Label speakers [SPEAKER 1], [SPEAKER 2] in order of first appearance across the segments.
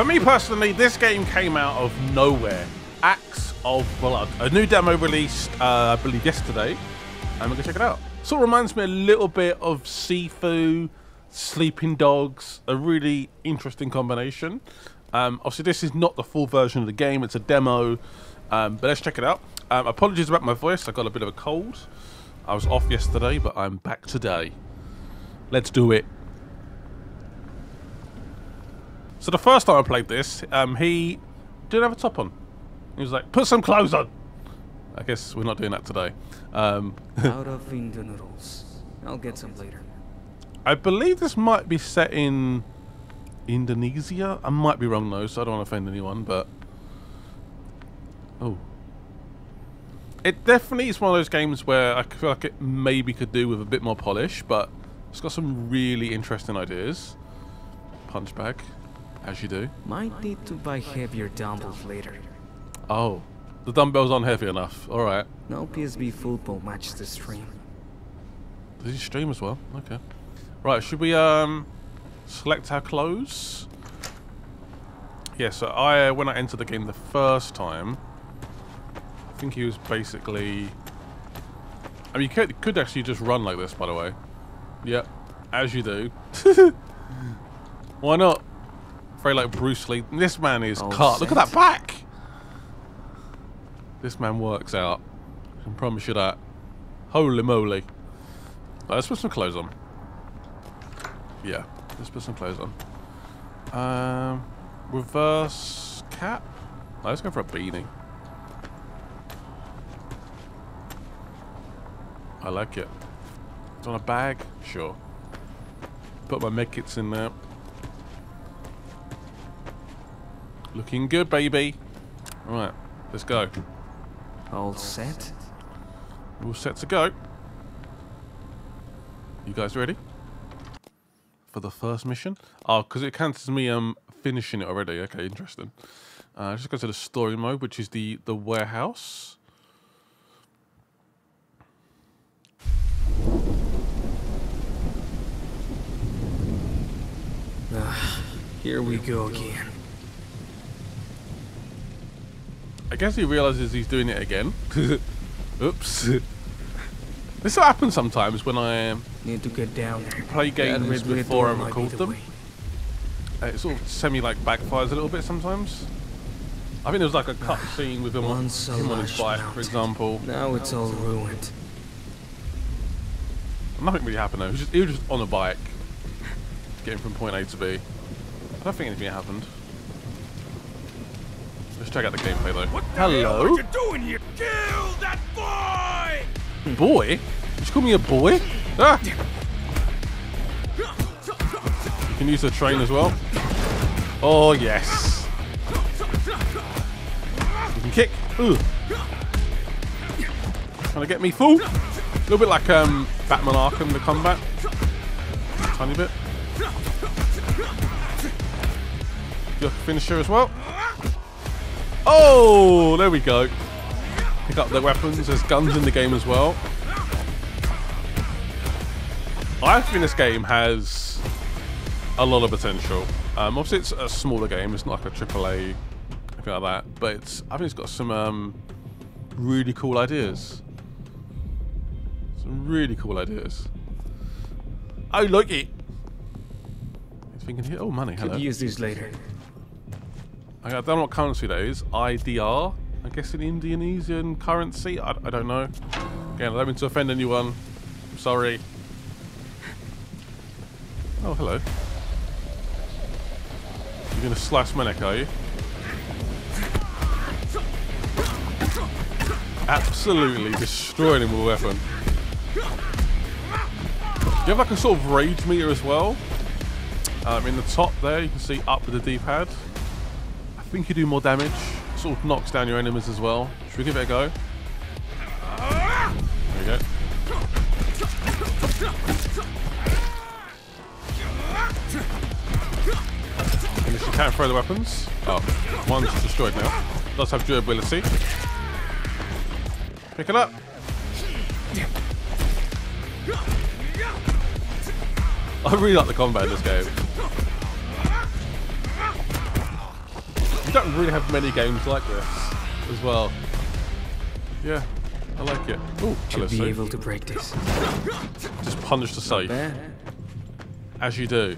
[SPEAKER 1] For me personally, this game came out of nowhere. Acts of Blood. A new demo released, uh, I believe, yesterday. And we're going to check it out. Sort of reminds me a little bit of Sifu, Sleeping Dogs. A really interesting combination. Um, obviously, this is not the full version of the game. It's a demo. Um, but let's check it out. Um, apologies about my voice. I got a bit of a cold. I was off yesterday, but I'm back today. Let's do it. So the first time I played this, um, he didn't have a top on. He was like, put some clothes on. I guess we're not doing that today. Um,
[SPEAKER 2] Out of Indo noodles. I'll get some later.
[SPEAKER 1] I believe this might be set in Indonesia. I might be wrong though, so I don't want to offend anyone, but... Oh. It definitely is one of those games where I feel like it maybe could do with a bit more polish, but it's got some really interesting ideas. Punch bag, as you do.
[SPEAKER 2] Might need to buy heavier dumbbells later.
[SPEAKER 1] Oh, the dumbbells aren't heavy enough. All right.
[SPEAKER 2] No PSB football match the stream.
[SPEAKER 1] Does he stream as well? Okay. Right, should we um select our clothes? Yeah, so I when I entered the game the first time, I think he was basically. I mean, you could could actually just run like this, by the way. Yep, as you do. Why not? Very like Bruce Lee. This man is
[SPEAKER 2] All
[SPEAKER 1] cut. Look at that back. This man works out. I can promise you that. Holy moly. Let's put some clothes on. Yeah, let's put some clothes on. Um, reverse cap. No, let's go for a beanie. I like it. It's on a bag? Sure. Put my medkits in there. Looking good, baby. Alright, let's go.
[SPEAKER 2] All set?
[SPEAKER 1] All set to go. You guys ready? For the first mission? Oh, because it counts as me um finishing it already. Okay, interesting. Uh, just go to the story mode, which is the the warehouse.
[SPEAKER 2] Here we go again.
[SPEAKER 1] I guess he realizes he's doing it again. Oops. this will happen sometimes when I um,
[SPEAKER 2] Need to get down
[SPEAKER 1] play games before I
[SPEAKER 2] door might be
[SPEAKER 1] record them. Uh, It sort of semi like backfires a little bit sometimes. I think there was like a cut scene with him, on,
[SPEAKER 2] a
[SPEAKER 1] him on his bike, for example.
[SPEAKER 2] Now it's all ruined.
[SPEAKER 1] Nothing really happened though. He was just, he was just on a bike, getting from point A to B. I don't think anything happened. Let's check out the gameplay though.
[SPEAKER 3] What the hell
[SPEAKER 1] Hello,
[SPEAKER 3] are you doing here? Kill that boy!
[SPEAKER 1] boy. Did you call me a boy? Ah! You can use the train as well. Oh yes. You can kick. Ooh. Trying to get me full. A little bit like um, Batman Arkham, the combat. Tiny bit. Your finisher as well. Oh, there we go. Pick up the weapons. There's guns in the game as well. I think this game has a lot of potential. Um, obviously, it's a smaller game. It's not like a AAA, anything like that. But I think it's got some um, really cool ideas. Some really cool ideas. I like it. Thinking here. Oh, money. Hello.
[SPEAKER 2] Could use these later.
[SPEAKER 1] I don't know what currency that is. IDR? I guess an Indonesian currency? I, I don't know. Again, I don't mean to offend anyone. I'm sorry. Oh, hello. You're going to slash my neck, are you? Absolutely destroying him with a weapon. You have like a sort of rage meter as well? Um, in the top there, you can see up with the D-pad. I think you do more damage. Sort of knocks down your enemies as well. Should we give it a go? There we go. You can't throw the weapons. Oh, one's destroyed now. Does have durability. Pick it up. I really like the combat in this game. You don't really have many games like this as well. Yeah, I like it. Ooh, hello,
[SPEAKER 2] Should be
[SPEAKER 1] Sue.
[SPEAKER 2] able to break this.
[SPEAKER 1] Just punish the safe. As you do.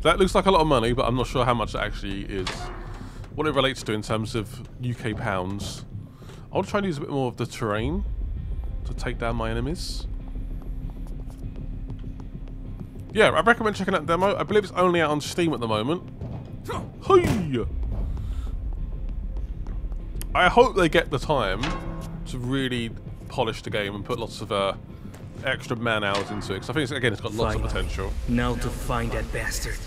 [SPEAKER 1] That looks like a lot of money, but I'm not sure how much it actually is. What it relates to in terms of UK pounds. I want to try and use a bit more of the terrain to take down my enemies. Yeah, I recommend checking out the demo. I believe it's only out on Steam at the moment. Hey! I hope they get the time to really polish the game and put lots of uh, extra man hours into it. Because I think, it's, again, it's got lots of potential.
[SPEAKER 2] Now to find that bastard.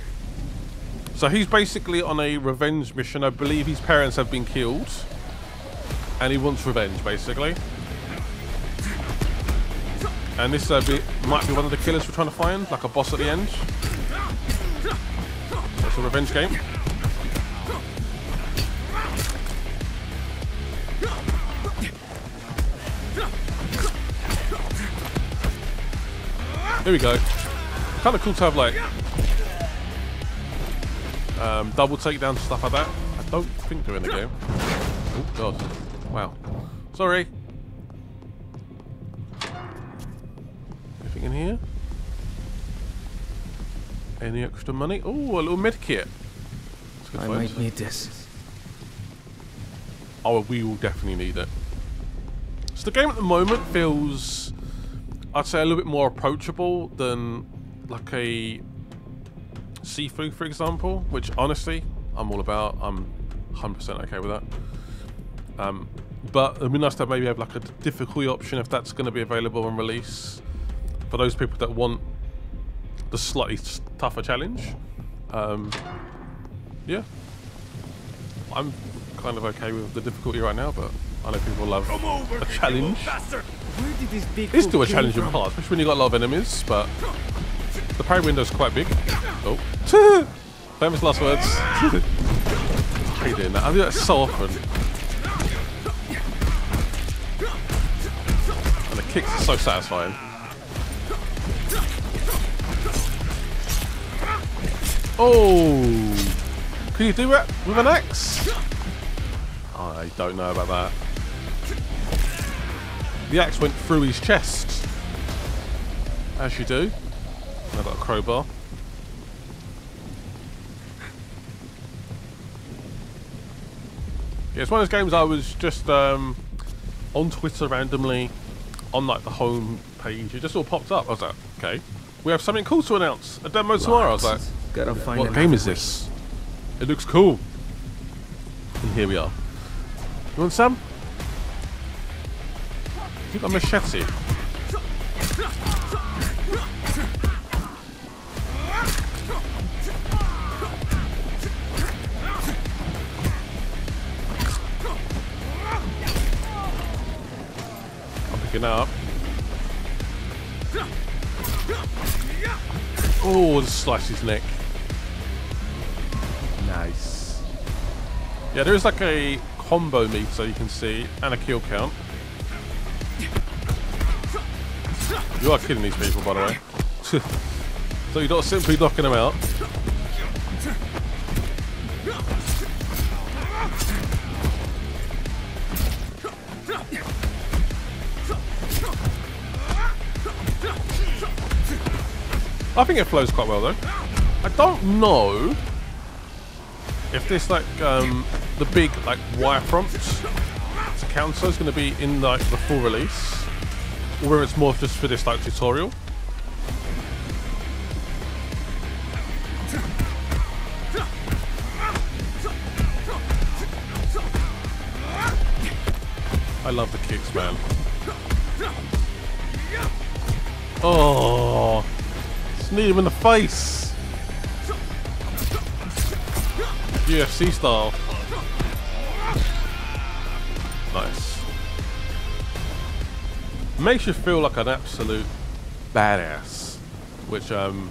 [SPEAKER 1] So he's basically on a revenge mission. I believe his parents have been killed. And he wants revenge, basically. And this uh, be, might be one of the killers we're trying to find, like a boss at the end. It's a revenge game. There we go. Kind of cool to have like um, double takedown stuff like that. I don't think they're in the game. Oh god! Wow. Sorry. Anything in here? Any extra money? Oh, a little med kit.
[SPEAKER 2] I
[SPEAKER 1] find.
[SPEAKER 2] might need this.
[SPEAKER 1] Oh, we will definitely need it. So the game at the moment feels, I'd say, a little bit more approachable than like a Sifu, for example, which honestly, I'm all about. I'm 100% okay with that. Um, but it'd be nice to maybe have like a difficulty option if that's going to be available on release for those people that want the slightly tougher challenge. Um, yeah, I'm kind of okay with the difficulty right now, but I know people love
[SPEAKER 3] over,
[SPEAKER 1] a challenge.
[SPEAKER 3] little bastard!
[SPEAKER 2] Where did this big
[SPEAKER 1] It's still a challenging part, especially when you've got a lot of enemies, but the parry window's quite big. Oh. Famous last words. I hate doing that. I do that so often. And the kicks are so satisfying. Oh! Can you do that with an axe? I don't know about that. The axe went through his chest. As you do. I've got a crowbar. Yeah, it's one of those games I was just um, on Twitter randomly, on like the home page. It just all popped up. I was like, okay, we have something cool to announce. A demo tomorrow. I was like,
[SPEAKER 2] Gotta find
[SPEAKER 1] what game is this? It looks cool. And here we are. You want some? You got a machete. I'm picking that up. Oh, slice his neck. Yeah, there is like a combo meter you can see and a kill count. You are killing these people, by the way. so you're not simply knocking them out. I think it flows quite well though. I don't know if this like um, the big like wire prompt to counter is going to be in like the full release, or it's more just for this like tutorial. I love the kicks, man. Oh, just need him in the face. UFC style. Nice. Makes you feel like an absolute badass, which um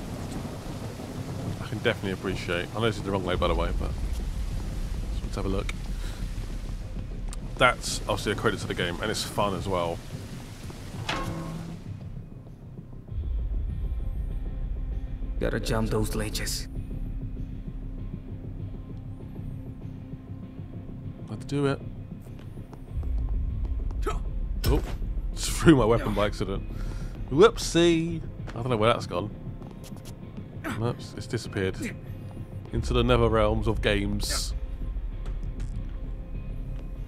[SPEAKER 1] I can definitely appreciate. I know this is the wrong way, by the way, but let's have a look. That's obviously a credit to the game, and it's fun as well.
[SPEAKER 2] Gotta jump those ledges.
[SPEAKER 1] Let's do it. Oh, just threw my weapon by accident. Whoopsie! I don't know where that's gone. Oops, it's disappeared. Into the nether realms of games.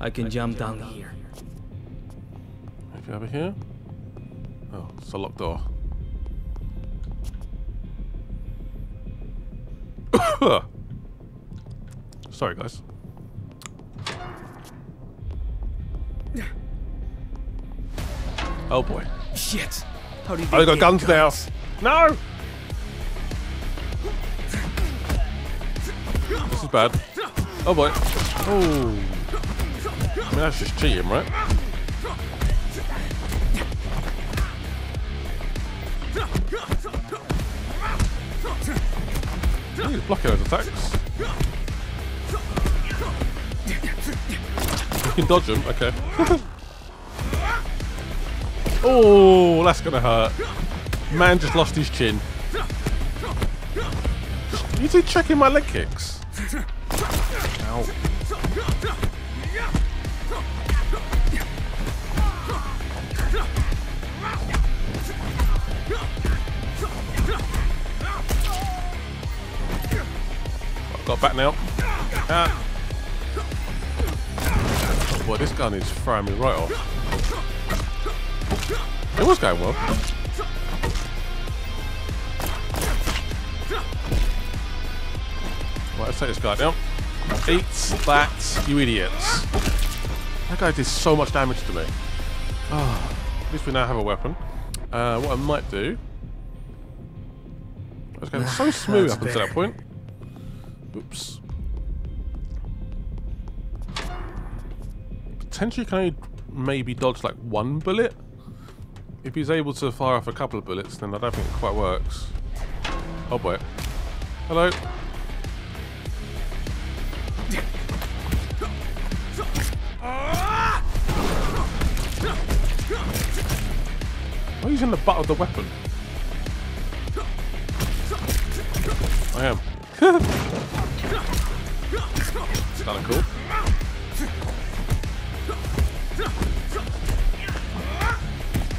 [SPEAKER 2] I can jump down here.
[SPEAKER 1] Anything over here? Oh, it's a locked door. Sorry, guys. Oh boy.
[SPEAKER 2] Shit! How did
[SPEAKER 1] Oh, they got
[SPEAKER 2] get
[SPEAKER 1] guns now. No! This is bad. Oh boy. Oh. I mean, that's just cheating, right? He's blocking those attacks. You can dodge them, okay. oh, that's gonna hurt. Man just lost his chin. You two checking my leg kicks? Ow. Got back now. Ah. Oh boy, this gun is throwing me right off. It was going well. Right, let's take this guy down. Eat that, you idiots. That guy did so much damage to me. Oh, at least we now have a weapon. Uh, what I might do... I was going so smooth up until that point. Oops. Potentially can I maybe dodge like one bullet. If he's able to fire off a couple of bullets, then I don't think it quite works. Oh boy. Hello. Why are you using the butt of the weapon? I am. Kind of cool.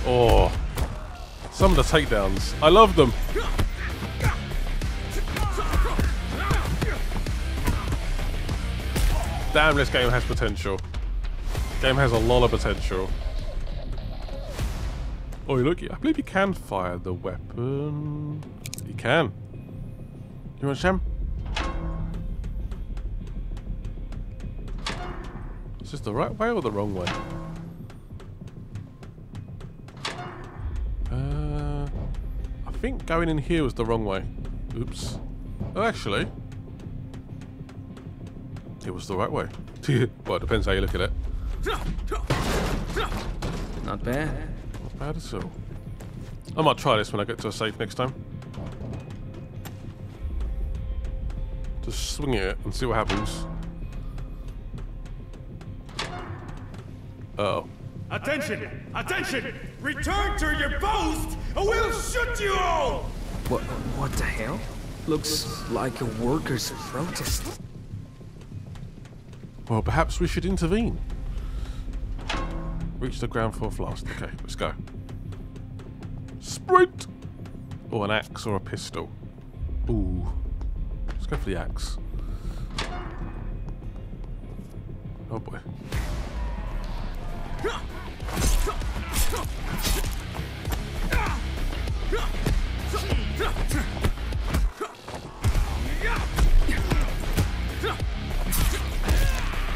[SPEAKER 1] Oh, some of the takedowns. I love them. Damn, this game has potential. Game has a lot of potential. Oh, look, I believe you can fire the weapon. You can. You want Shem? Is this the right way or the wrong way? Think going in here was the wrong way. Oops. Oh, actually, it was the right way. well, it depends how you look at it.
[SPEAKER 2] Not bad.
[SPEAKER 1] Not bad at all. I might try this when I get to a safe next time. Just swing it and see what happens. Uh oh.
[SPEAKER 3] Attention! Attention! Return to your post, or we'll shoot you all!
[SPEAKER 2] What? What the hell? Looks like a workers' protest.
[SPEAKER 1] Well, perhaps we should intervene. Reach the ground floor last. Okay, let's go. Sprint! Or an axe or a pistol. Ooh. Let's go for the axe. Oh boy.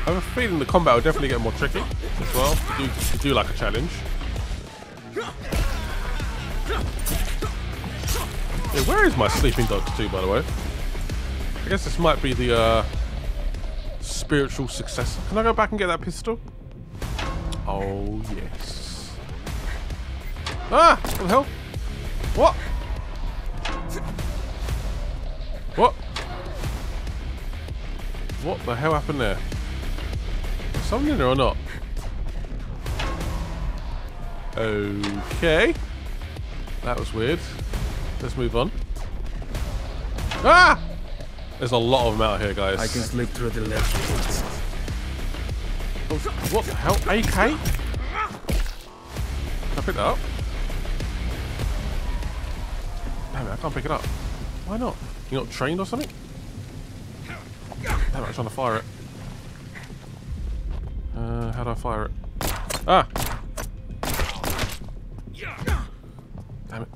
[SPEAKER 1] I have a feeling the combat will definitely get more tricky as well. To do, to do like a challenge. Where is my sleeping dogs too, by the way? I guess this might be the uh, spiritual successor. Can I go back and get that pistol? Oh yes. Ah! What the hell? What? What? What the hell happened there? Someone in there or not? Okay. That was weird. Let's move on. Ah! There's a lot of them out here, guys.
[SPEAKER 2] I can slip through the left.
[SPEAKER 1] Oh, what the hell? AK? Can I pick that up? Damn it, I can't pick it up. Why not? You not trained or something? Damn it, I'm trying to fire it. Uh, how do I fire it? Ah! Damn it.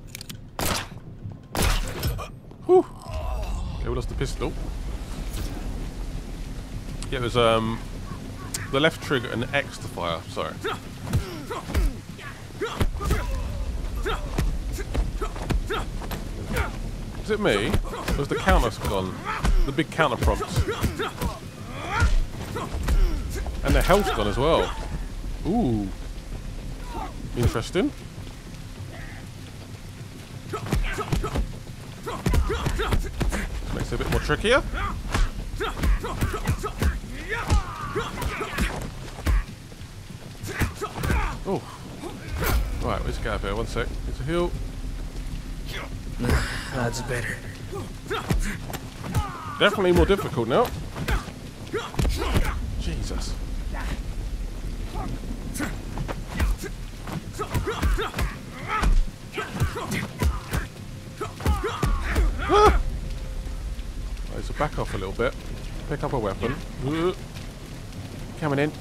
[SPEAKER 1] Whew. Okay, we lost the pistol. Yeah, it was um the left trigger and X to fire. Sorry. Is it me? Or was the counter gone? The big counter prompt. And the health gone as well. Ooh. Interesting. Makes it a bit more trickier. Oh. Right, let's get out of here. One sec. It's a heal.
[SPEAKER 2] That's better.
[SPEAKER 1] Definitely more difficult now. Jesus. Ah! Right, so back off a little bit. Pick up a weapon. Coming in.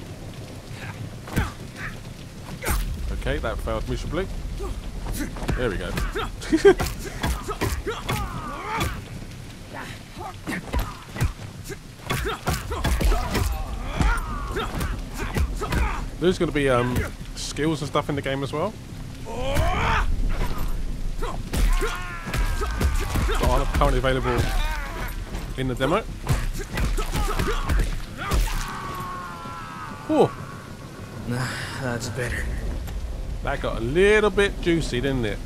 [SPEAKER 1] Okay, that failed miserably. There we go. There's going to be um, skills and stuff in the game as well. That aren't currently available in the demo. Whew,
[SPEAKER 2] That's better.
[SPEAKER 1] That got a little bit juicy, didn't it?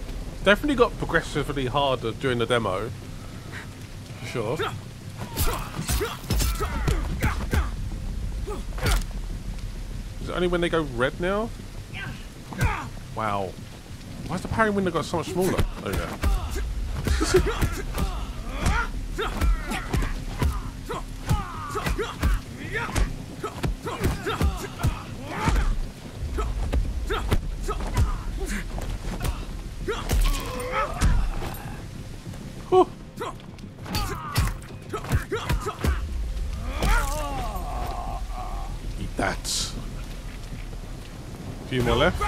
[SPEAKER 1] Definitely got progressively harder during the demo. For sure. Is it only when they go red now? Wow. Why's the parry window got so much smaller? Oh yeah. More left.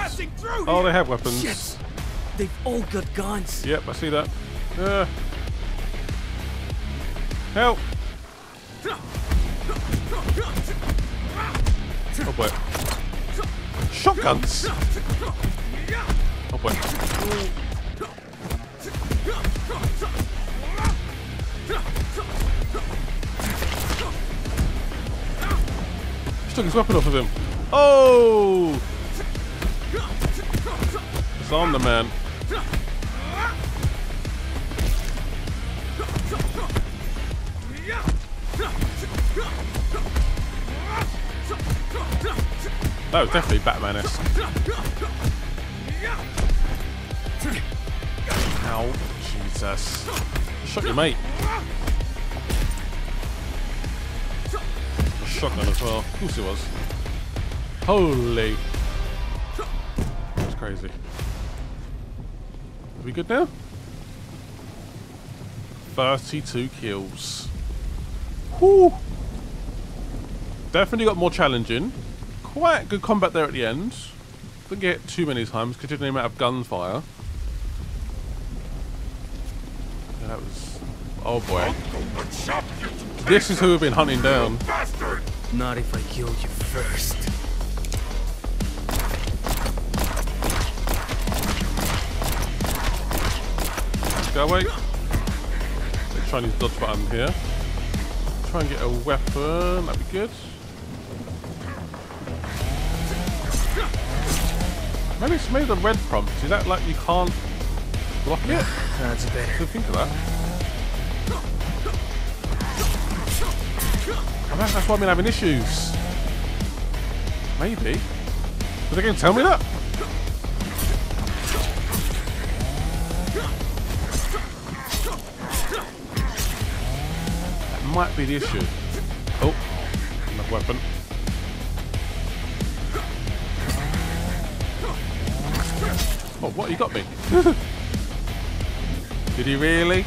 [SPEAKER 1] Oh, they have weapons.
[SPEAKER 2] Shit! They've all got guns.
[SPEAKER 1] Yep, I see that. Uh, help! Oh boy. Shotguns! Oh boy. Just took his weapon off of him. Oh! Disarm the man. That was definitely Batman-esque. Ow. Jesus. Shot your mate. Shotgun as well. Of course it was. Holy. That's crazy. We good now? 32 kills. Whew. Definitely got more challenging. Quite good combat there at the end. Didn't get too many times considering the amount of gunfire. That was... Oh boy. This is who we've been hunting down.
[SPEAKER 2] Not if I kill you first.
[SPEAKER 1] Go away. Try and use dodge button here. Try and get a weapon. That'd be good. Maybe it's maybe the red prompt. Is that like you can't block it?
[SPEAKER 2] That's better.
[SPEAKER 1] Didn't think of that. I that's why I've been having issues. Maybe. Are they going to tell me that? might be the issue. Oh, another weapon. Oh, what? You got me. Did he really?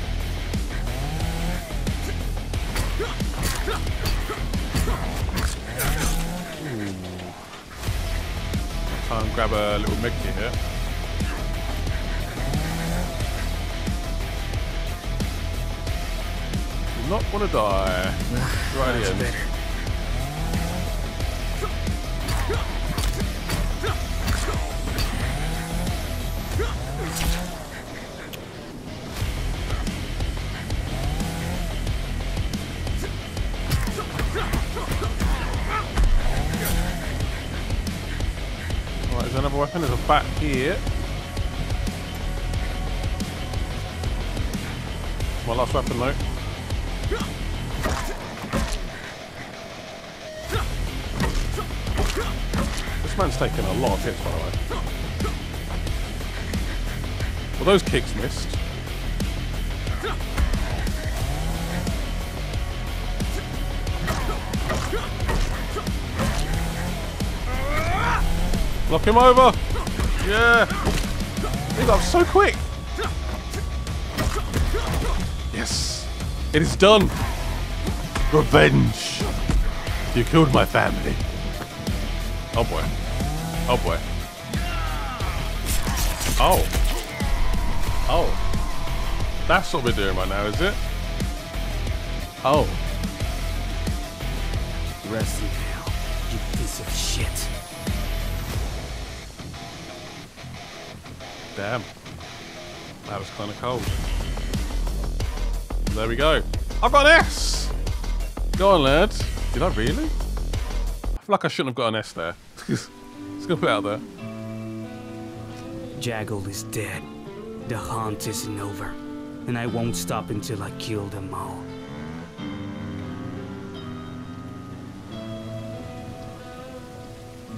[SPEAKER 1] Ooh. Try and grab a little Mickey here. Not want to die. Right at the
[SPEAKER 2] That's
[SPEAKER 1] end.
[SPEAKER 2] better.
[SPEAKER 1] Right, there's another weapon. There's a bat here. My last weapon, though. Taking a lot of hits, by the way. Well, those kicks missed. Knock him over! Yeah! He got so quick! Yes! It is done! Revenge! You killed my family. Oh boy. Oh boy. Oh. Oh. That's what we're doing right now, is it? Oh.
[SPEAKER 2] Rest in hell, you piece of shit.
[SPEAKER 1] Damn. That was kind of cold. There we go. I've got an S! Go on, lad. Did I really? I feel like I shouldn't have got an S there. Just gonna out there.
[SPEAKER 2] Jaggle is dead. The hunt isn't over. And I won't stop until I kill them all.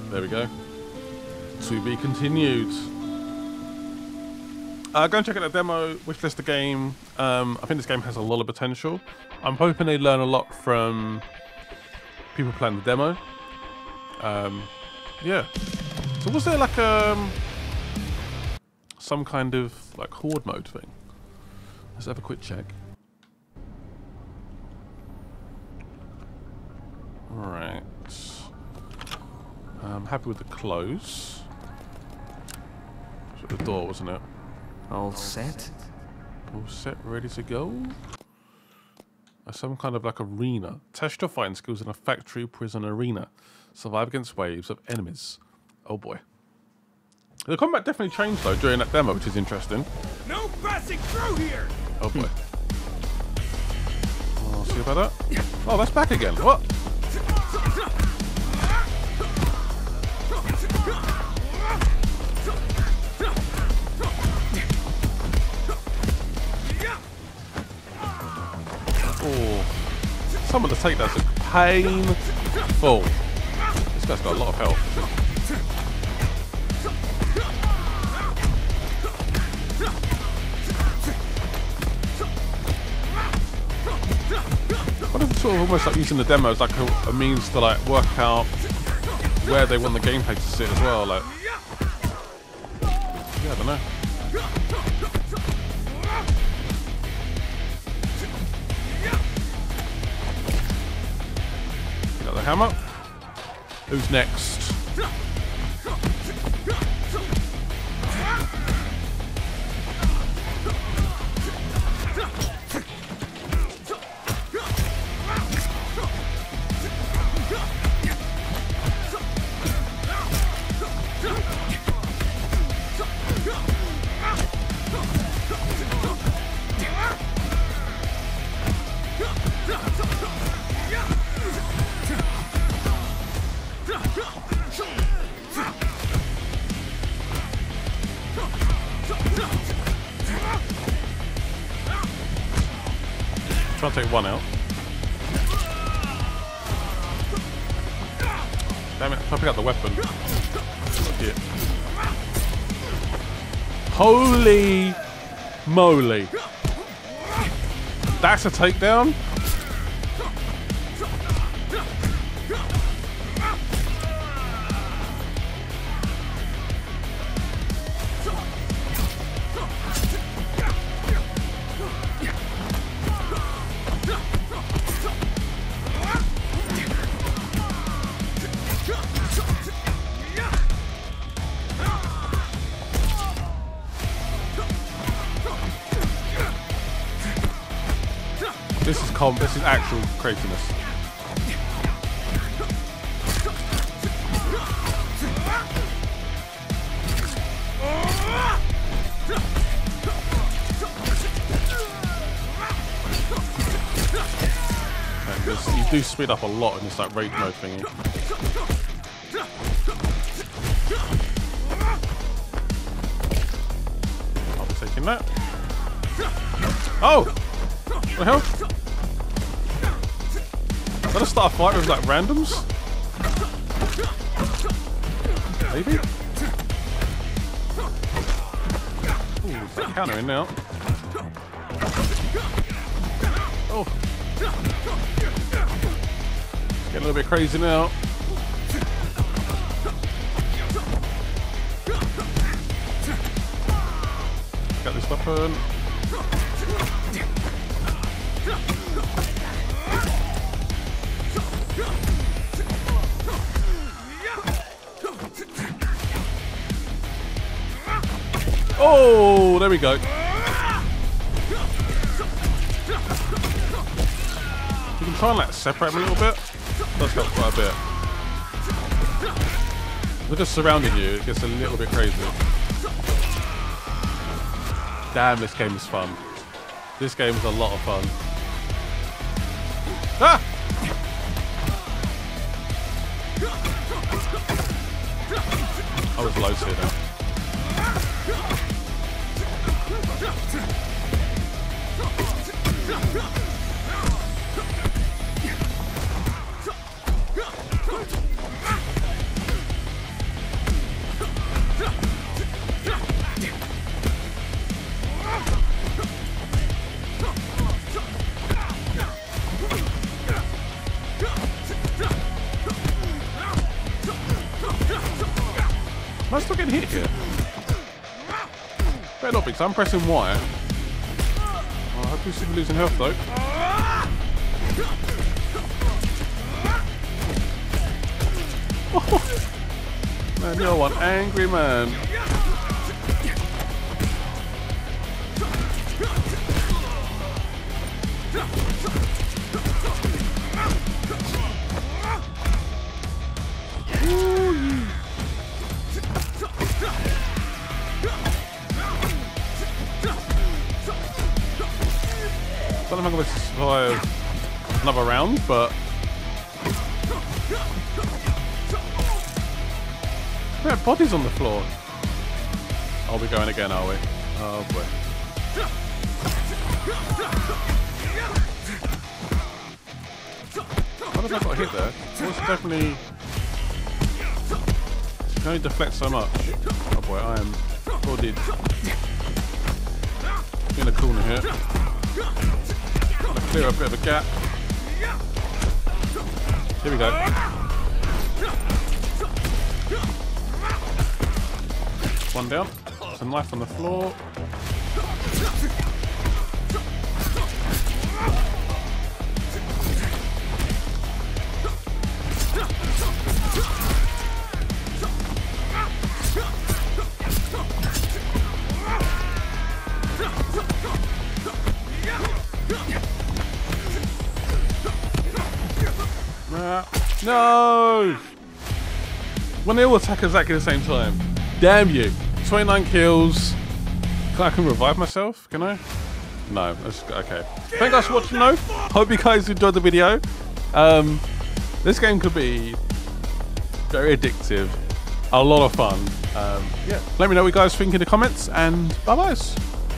[SPEAKER 1] There we go. To be continued. Uh, go and check out the demo, wishlist the game. Um, I think this game has a lot of potential. I'm hoping they learn a lot from people playing the demo. Um, yeah. So was there like um some kind of like horde mode thing? Let's have a quick check. Right. I'm happy with the close. The door, wasn't it?
[SPEAKER 2] All set?
[SPEAKER 1] All set, ready to go. Uh, some kind of like arena. Test your fighting skills in a factory prison arena. Survive against waves of enemies. Oh boy. The combat definitely changed though during that demo, which is interesting.
[SPEAKER 3] No passing through here!
[SPEAKER 1] Oh boy. Oh, see about that? Oh, that's back again. What? Oh. Some of the takedowns are painful. This guy's got a lot of health. Sort of almost like using the demo as like a, a means to like work out where they want the gameplay to sit as well? Like, yeah, I don't know. Got the hammer. Who's next? Take one out. Damn it, I pick up the weapon. Idiot. Holy moly. That's a takedown? Comp. This is actual craziness. You do speed up a lot in this like rage mode thingy. I'll be taking that. Oh! What the hell? Is that a start a fight with like randoms? Maybe? Ooh, countering now. Oh. Getting a little bit crazy now. Got this weapon. Oh, there we go. You can try and like separate them a little bit. Does help quite a bit. They're just surrounding you, it gets a little bit crazy. Damn, this game is fun. This game is a lot of fun. Ah! I was low here now. Am I still getting hit here? 'Cause I'm pressing Y. Oh, I hope you see me losing health though. man, you're one angry man. Don't know if I'm going to survive another round, but... We have bodies on the floor. Are we going again, are we? Oh boy. How did I got hit there? It was definitely... Can only deflect so much. Oh boy, I am bodied. In a corner here. Clear a bit of a gap. Here we go. One down. Some life on the floor. No! When they all attack exactly the same time. Damn you. 29 kills. Can I can revive myself, can I? No, that's okay. Thank you guys for watching though. Hope you guys enjoyed the video. Um, this game could be very addictive. A lot of fun. Um, yeah. Let me know what you guys think in the comments and bye byes.